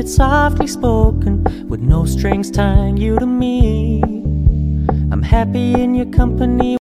It's softly spoken with no strings tying you to me. I'm happy in your company.